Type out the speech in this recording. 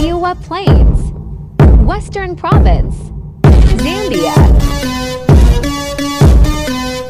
Kiowa Plains, Western Province,